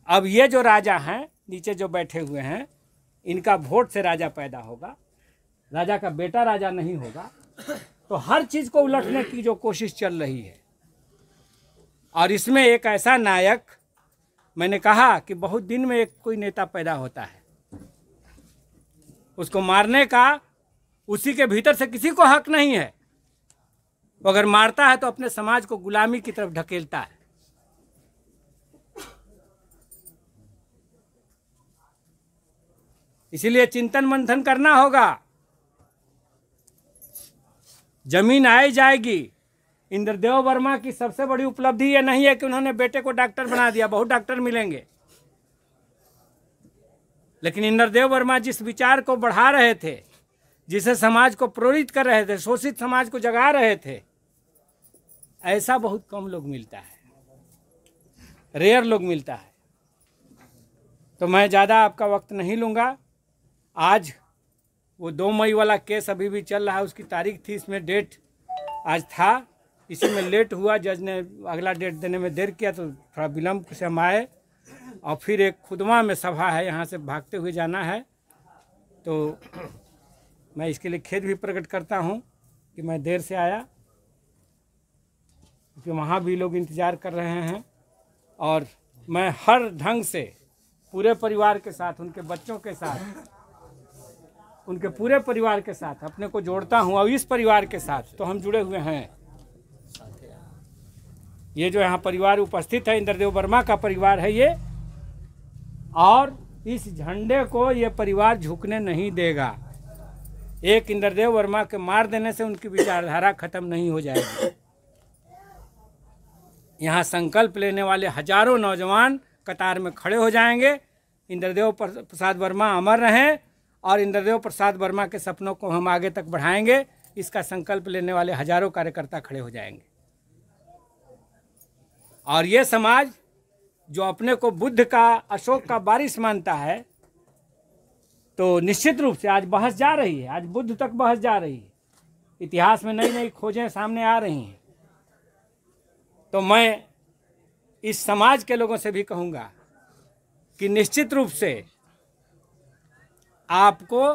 अब ये जो राजा हैं नीचे जो बैठे हुए हैं, इनका वोट से राजा पैदा होगा। राजा का बेटा राजा नहीं होगा। तो हर चीज़ को उलटने की जो कोशिश चल रही है। और इसमें एक ऐसा नायक, मैंने कहा कि बहुत दिन में एक कोई नेता पैदा होता है। उसको मारने का उसी के भीतर से किसी को हक नहीं है। अगर मारता है तो अपने समाज को गुलामी की तरफ़ ढकेलता है। इसीलिए चिंतन मंथन करना होगा। ज़मीन आई जाएगी। इंद्रदेव वर्मा की सबसे बड़ी उपलब्धि यह नहीं है कि उन्होंने बेटे को डॉक्टर बना दिया, बहुत डॉक्टर मिलेंगे। लेकिन इंद्रदेव वर्मा जिस विचार को बढ़ा रहे थे, जिसे समाज को प्रेरित कर रहे थे, शोषित समाज को जगा रहे थे, ऐसा बहुत कम लोग मिलता है। रेयर लोग मिलता है। तो मैं ज़्यादा आपका वक्त नहीं लूँगा। आज वो दो मई वाला केस अभी भी चल रहा है, उसकी तारीख थी, इसमें डेट आज था, इसी में लेट हुआ जज ने अगला डेट देने में देर किया तो थोड़ा विलम्ब से हम आए, और फिर एक खुदवा में सभा है, यहाँ से भागते हुए जाना है तो मैं इसके लिए खेद भी प्रकट करता हूँ कि मैं देर से आया, क्योंकि वहाँ भी लोग इंतज़ार कर रहे हैं, और मैं हर ढंग से पूरे परिवार के साथ, उनके बच्चों के साथ उनके पूरे परिवार के साथ, अपने को जोड़ता हूँ और इस परिवार के साथ तो हम जुड़े हुए हैं। ये जो यहाँ परिवार उपस्थित है, इंद्रदेव वर्मा का परिवार है ये, और इस झंडे को ये परिवार झुकने नहीं देगा। एक इंद्रदेव वर्मा के मार देने से उनकी विचारधारा खत्म नहीं हो जाएगी। यहाँ संकल्प लेने वाले हज़ारों नौजवान कतार में खड़े हो जाएँगे। इंद्रदेव प्रसाद वर्मा अमर रहें। और इंद्रदेव प्रसाद वर्मा के सपनों को हम आगे तक बढ़ाएँगे। इसका संकल्प लेने वाले हज़ारों कार्यकर्ता खड़े हो जाएँगे। और ये समाज जो अपने को बुद्ध का, अशोक का बारिश मानता है तो निश्चित रूप से आज बहस जा रही है। आज बुद्ध तक बहस जा रही है। इतिहास में नई नई खोजें सामने आ रही हैं। तो मैं इस समाज के लोगों से भी कहूँगा कि निश्चित रूप से आपको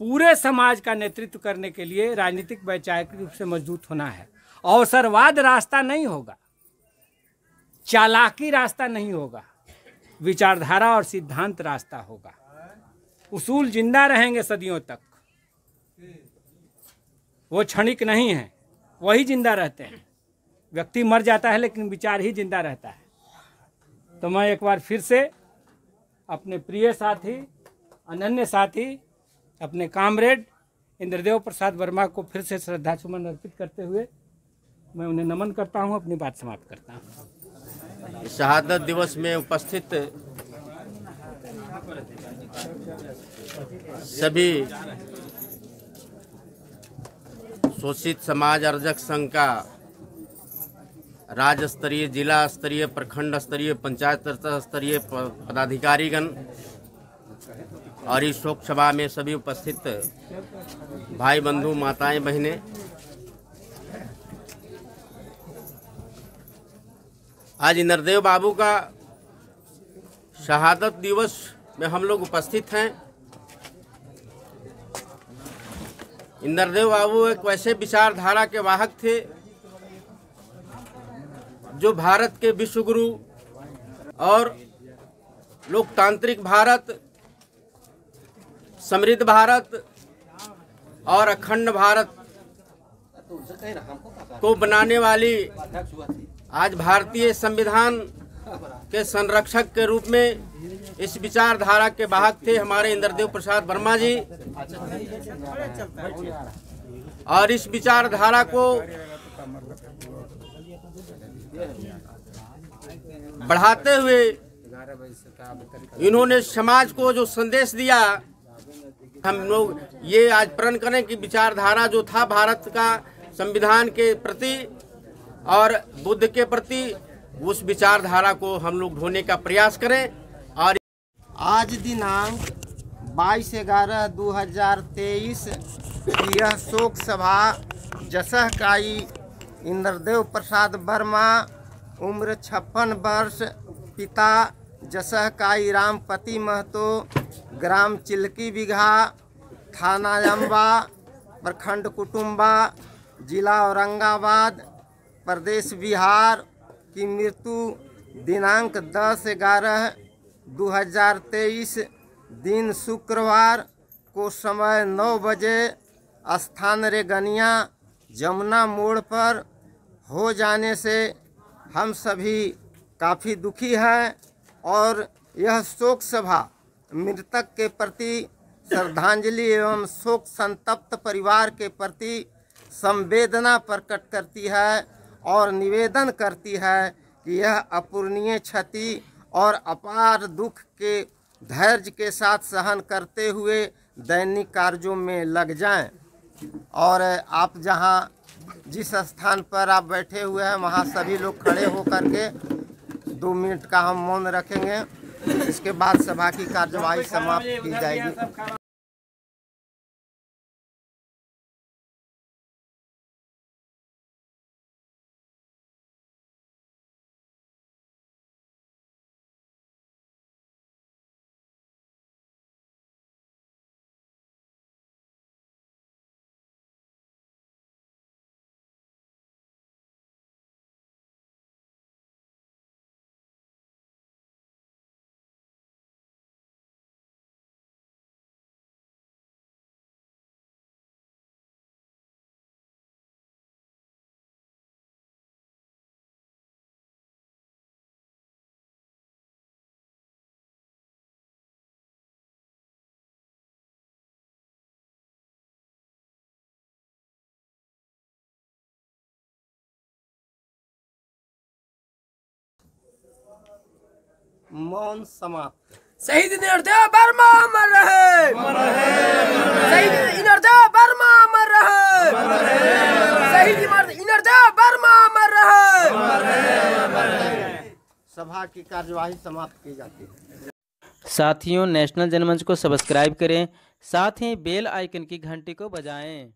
पूरे समाज का नेतृत्व करने के लिए राजनीतिक वैचारिक रूप से मज़बूत होना है। अवसरवाद रास्ता नहीं होगा। चालाकी रास्ता नहीं होगा। विचारधारा और सिद्धांत रास्ता होगा। उसूल ज़िंदा रहेंगे सदियों तक। वो क्षणिक नहीं है, वही ज़िंदा रहते हैं। व्यक्ति मर जाता है, लेकिन विचार ही ज़िंदा रहता है। तो मैं एक बार फिर से अपने प्रिय साथी अनन्य साथी, अपने कामरेड इंद्रदेव प्रसाद वर्मा को फिर से श्रद्धा सुमन अर्पित करते हुए मैं उन्हें नमन करता हूँ, अपनी बात समाप्त करता हूँ। शहादत दिवस में उपस्थित सभी शोषित समाज अर्जक संघ का राज्य स्तरीय जिला स्तरीय, प्रखंड स्तरीय, पंचायत स्तरीय पदाधिकारीगण और इस शोक सभा में सभी उपस्थित भाई बंधु, माताएँ, बहनें। आज नरदेव बाबू का शहादत दिवस में हम लोग उपस्थित हैं। इंद्रदेव बाबू एक वैसे विचारधारा के वाहक थे, जो भारत के विश्वगुरु और लोकतांत्रिक भारत समृद्ध भारत और अखंड भारत को बनाने वाली आज भारतीय संविधान के संरक्षक के रूप में इस विचारधारा के वाहक थे हमारे इंद्रदेव प्रसाद वर्मा जी। और इस विचारधारा को बढ़ाते हुए इन्होंने समाज को जो संदेश दिया हम लोग ये आज प्रण करें कि विचारधारा जो था भारत का संविधान के प्रति और बुद्ध के प्रति, उस विचारधारा को हम लोग ढोने का प्रयास करें। और आज दिनांक 22 ग्यारह दो हज़ार तेईस यह शोक सभा जसह काई इंद्रदेव प्रसाद वर्मा, उम्र छप्पन वर्ष, पिता जसह रामपति महतो, ग्राम चिल्की बिघा, थाना अम्बा प्रखंड कुटुम्बा जिला औरंगाबाद, प्रदेश बिहार की मृत्यु दिनांक 10 ग्यारह 2023 दिन शुक्रवार को समय 9 बजे, स्थान रेगनिया, जमुना मोड़ पर हो जाने से हम सभी काफ़ी दुखी हैं। और यह शोक सभा मृतक के प्रति श्रद्धांजलि एवं शोक संतप्त परिवार के प्रति संवेदना प्रकट करती है और निवेदन करती है कि यह अपूर्णीय क्षति और अपार दुख के धैर्य के साथ सहन करते हुए दैनिक कार्यों में लग जाएँ। और आप जहाँ जिस स्थान पर आप बैठे हुए हैं, वहाँ सभी लोग खड़े होकर के दो मिनट का हम मौन रखेंगे। इसके बाद सभा की कार्यवाही समाप्त की जाएगी। मौन समाप्त। शहीद निर्दय बर्मा अमर रहे। शहीद इनरदय बर्मा अमर रहे। शहीद इनरदय बर्मा अमर रहे। सभा की कार्यवाही समाप्त की जाती है। साथियों नेशनल जनमंच को सब्सक्राइब करें। साथ ही बेल आइकन की घंटी को बजाएँ।